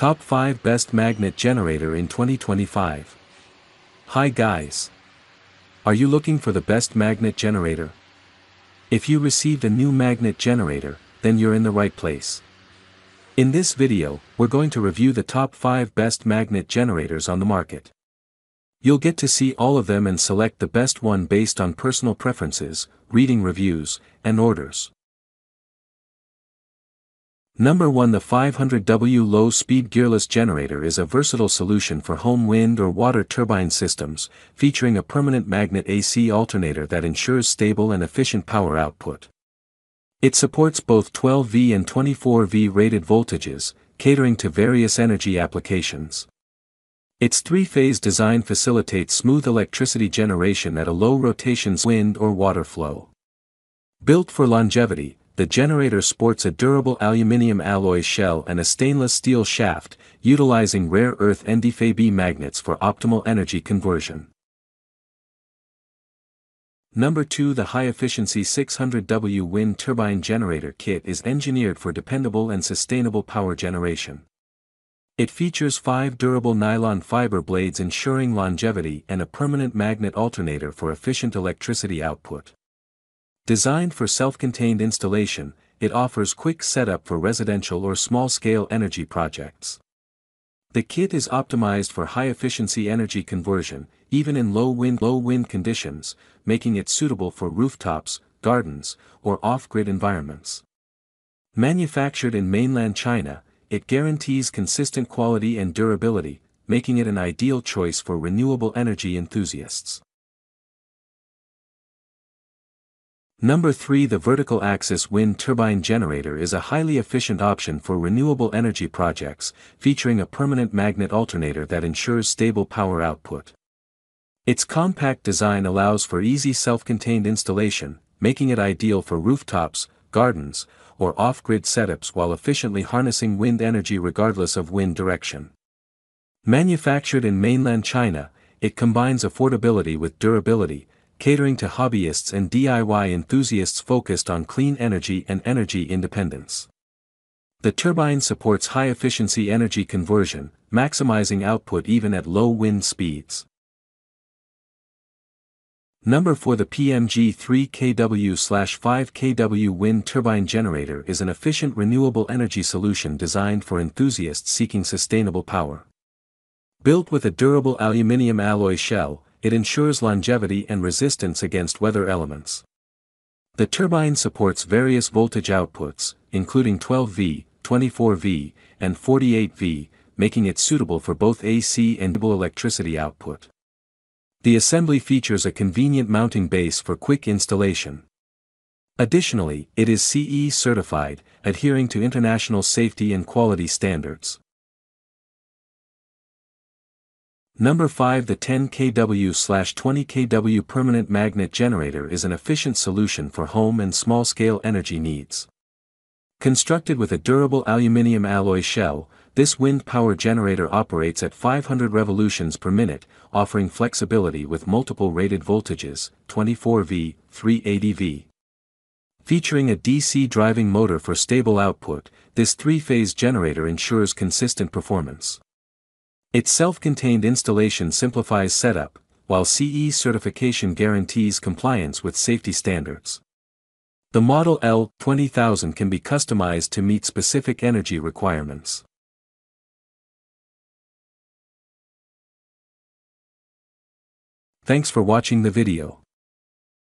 Top 5 Best Magnet Generator in 2025. Hi guys. Are you looking for the best magnet generator? If you received a new magnet generator, then you're in the right place. In this video, we're going to review the top 5 best magnet generators on the market. You'll get to see all of them and select the best one based on personal preferences, reading reviews, and orders. Number 1 The 500W low-speed gearless generator is a versatile solution for home wind or water turbine systems, featuring a permanent magnet AC alternator that ensures stable and efficient power output. It supports both 12V and 24V rated voltages, catering to various energy applications. Its three-phase design facilitates smooth electricity generation at a low rotation wind or water flow. Built for longevity, the generator sports a durable aluminium alloy shell and a stainless steel shaft, utilizing rare earth NdFeB magnets for optimal energy conversion. Number 2 The high-efficiency 600W wind turbine generator kit is engineered for dependable and sustainable power generation. It features five durable nylon fiber blades ensuring longevity and a permanent magnet alternator for efficient electricity output. Designed for self-contained installation, it offers quick setup for residential or small-scale energy projects. The kit is optimized for high-efficiency energy conversion, even in low-wind low-wind conditions, making it suitable for rooftops, gardens, or off-grid environments. Manufactured in mainland China, it guarantees consistent quality and durability, making it an ideal choice for renewable energy enthusiasts. Number 3 The vertical axis wind turbine generator is a highly efficient option for renewable energy projects, featuring a permanent magnet alternator that ensures stable power output. Its compact design allows for easy self-contained installation, making it ideal for rooftops, gardens, or off-grid setups while efficiently harnessing wind energy regardless of wind direction. Manufactured in mainland China, it combines affordability with durability, catering to hobbyists and DIY enthusiasts focused on clean energy and energy independence. The turbine supports high-efficiency energy conversion, maximizing output even at low wind speeds. Number for the PMG 3kW/5kW wind turbine generator is an efficient renewable energy solution designed for enthusiasts seeking sustainable power. Built with a durable aluminium alloy shell, it ensures longevity and resistance against weather elements. The turbine supports various voltage outputs, including 12V, 24V, and 48V, making it suitable for both AC and electricity output. The assembly features a convenient mounting base for quick installation. Additionally, it is CE certified, adhering to international safety and quality standards. Number 5 The 10 kW/20 kW permanent magnet generator is an efficient solution for home and small-scale energy needs. Constructed with a durable aluminium alloy shell, this wind power generator operates at 500 revolutions per minute, offering flexibility with multiple rated voltages, 24V, 380V. Featuring a DC driving motor for stable output, this three-phase generator ensures consistent performance. Its self-contained installation simplifies setup, while CE certification guarantees compliance with safety standards. The Model L20000 can be customized to meet specific energy requirements. Thanks for watching the video.